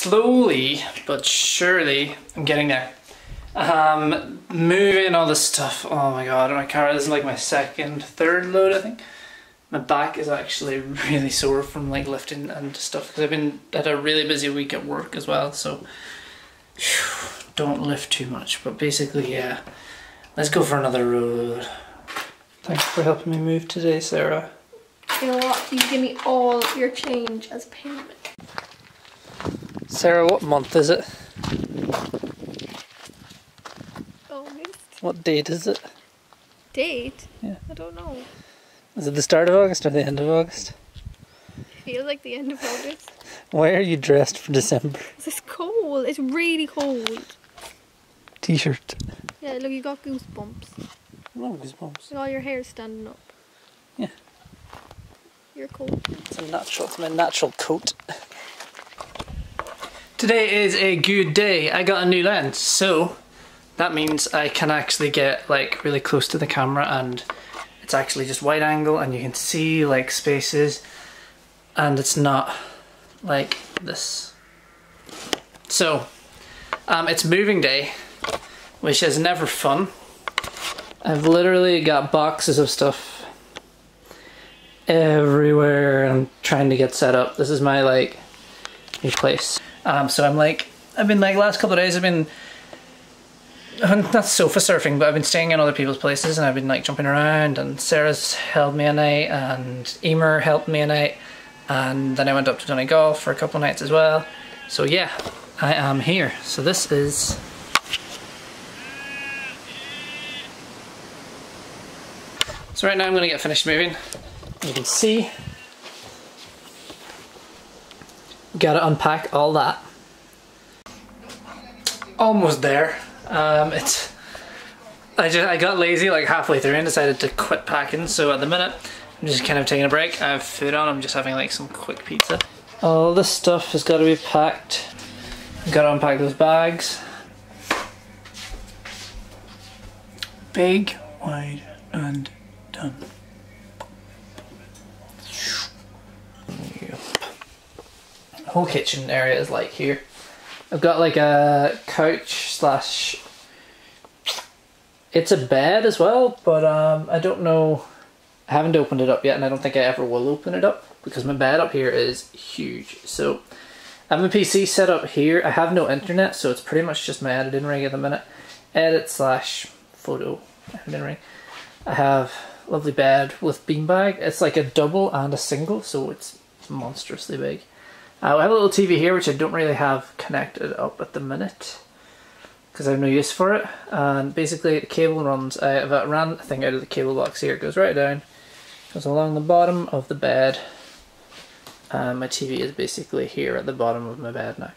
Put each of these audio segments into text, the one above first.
slowly but surely I'm getting there. Um, moving all this stuff. Oh my god, my car is like my second, third load I think. My back is actually really sore from like lifting and stuff because I've been had a really busy week at work as well. So whew, don't lift too much. But basically, yeah. Let's go for another road. Thanks for helping me move today, Sarah. You know what? You give me all your change as payment. Sarah, what month is it? August. What date is it? Date? Yeah. I don't know. Is it the start of August or the end of August? Feels like the end of August. Why are you dressed for December? It's cold. It's really cold. T-shirt. Yeah, look, you got goosebumps. No goosebumps. Look, all your hair's standing up. Yeah. You're cold. It's a natural. It's my natural coat. Today is a good day. I got a new lens, so that means I can actually get like really close to the camera and it's actually just wide angle and you can see like spaces and it's not like this. So, um, it's moving day, which is never fun. I've literally got boxes of stuff everywhere I'm trying to get set up. This is my like new place. Um, so I'm like, I've been like last couple of days I've been not sofa surfing, but I've been staying in other people's places and I've been like jumping around and Sarah's held me a night and Emer helped me a night and then I went up to Donegal for a couple nights as well. So yeah, I am here. So this is So right now I'm going to get finished moving. You can see, got to unpack all that. Almost there. Um, it's I just I got lazy like halfway through and decided to quit packing. So at the minute, I'm just kind of taking a break. I have food on. I'm just having like some quick pizza. All this stuff has got to be packed. Got to unpack those bags. Big, wide, and done. Whole kitchen area is like here. I've got like a couch slash. It's a bed as well, but um, I don't know. I haven't opened it up yet, and I don't think I ever will open it up because my bed up here is huge. So I have a PC set up here. I have no internet, so it's pretty much just my editing rig at the minute. Edit slash photo editing. I have lovely bed with beanbag. It's like a double and a single, so it's monstrously big. Uh, I have a little TV here which I don't really have connected up at the minute because I have no use for it. And basically the cable runs, out I have ran thing out of the cable box here, it goes right down, goes along the bottom of the bed. And my TV is basically here at the bottom of my bed now.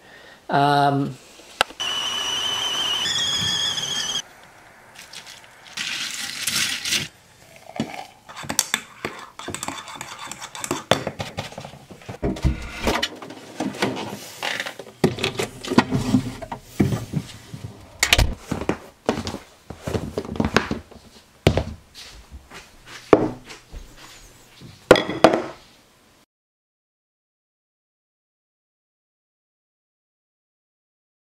Um,